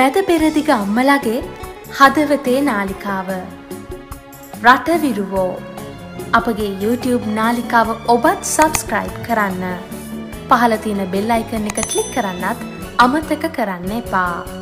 මැද පෙරදිග අම්මලගේ හදවතේ නාලිකාව. රටවිරුවෝ අපගේ YouTube නාලිකාව ඔබත් සබස්ක්‍රයිබ් කරන්න. පහලතින බෙල්ලයිකන එක කලික් කරන්නත් අමතක කරන්න එපා.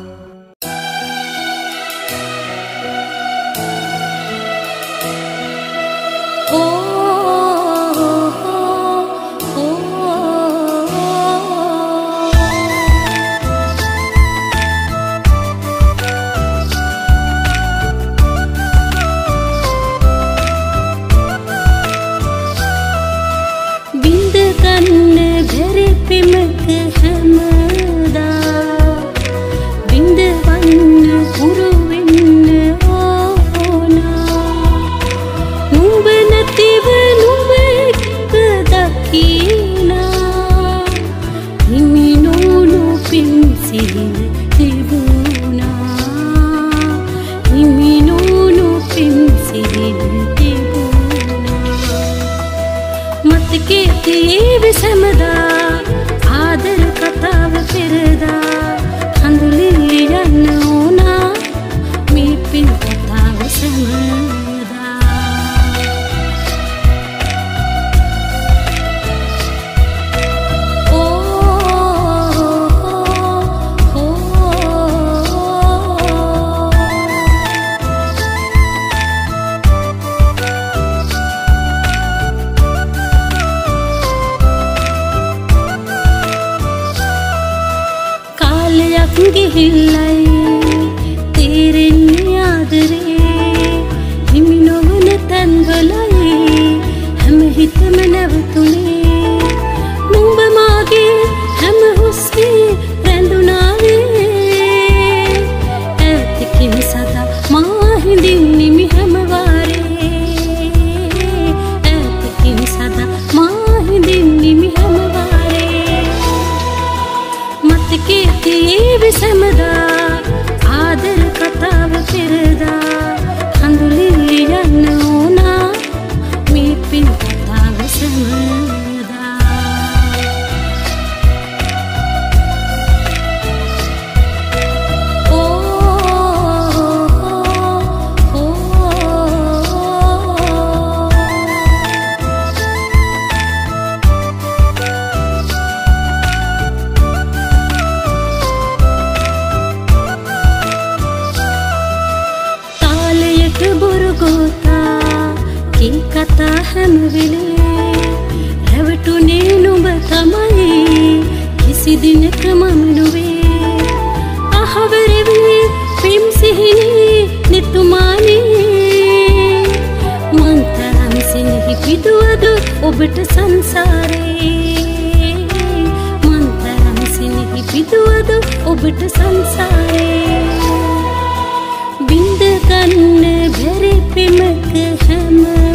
ගිහිල්ලයි. තේරෙන්නේ ආදරේ. හිමි නොවන තැන්වලයි හැම හිතම නැවතුනේ. ಮಿಕ್ಕಿ ವಿಷಮದ ಆದರ ಕಥಾವ ತಿರುದ ಅಂದು ಲಿಲ್ಲಿಯನ್ನು ನಾ ಮೀಪಿನ ಕಥಾವ ಸಮಯ කී කතා හැම වෙලේ. රැවටුනේ නුඹ තමයි කිසි දිනක මම නොවේ. අහවරෙවි ප්‍රේම් සිහිනේ නිතුමානේ. මං තරම් සිනහි පිදුවද ඔබට සංසාරේ. මං තරම් සිනහි පිදුවද ඔබට සංසාරේ. බින්ද ගන්න බැරි පිමක හැම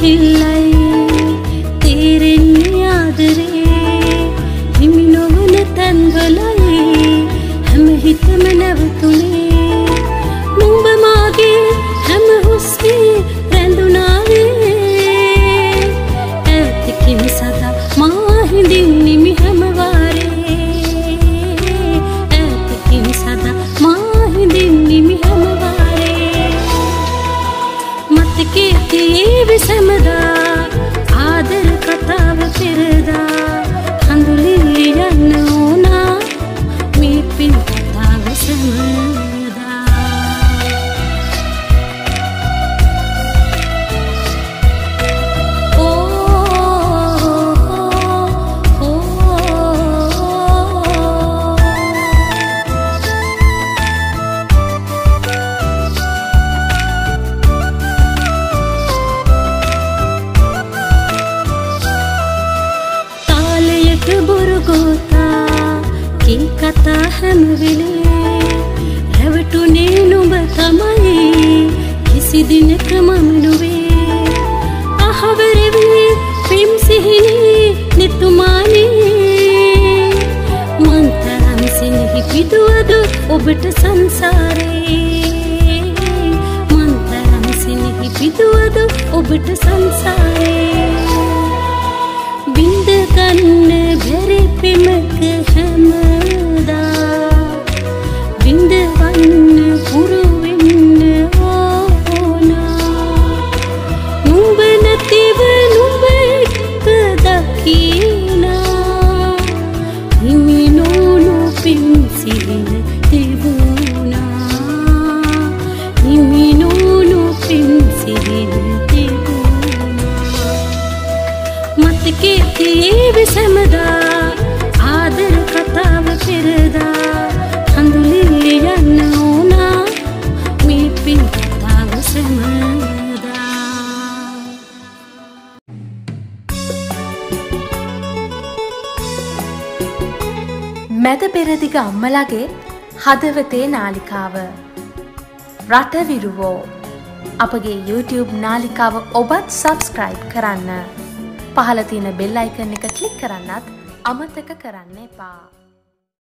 हिल्लाई හැම හැමවිලේ හැවටුනේ නුඹ තමයි කිසි දිනක මම නොවේ. අහවරවී පෙම් සිහිනී නිතුමානේ මන්තරම් සිනහි පිදුවදු ඔබට සංසාරේ? මන්තරම් සිනහි පිදුවදු ඔබට සංසාරේ? බින්දගන්න බැරි පෙමක හැමදා Bình. පෙරදිග අම්මලගේ හදවතේ නාලිකාව රටවිරුවෝ අපගේ YouTube නාලිකාව ඔබත් සබස්ක්‍රයිබ් කරන්න පහලතින බෙල් අයිකන එක කලික් කරන්නත් අමතක කරන්න එපා.